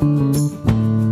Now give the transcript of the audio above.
Música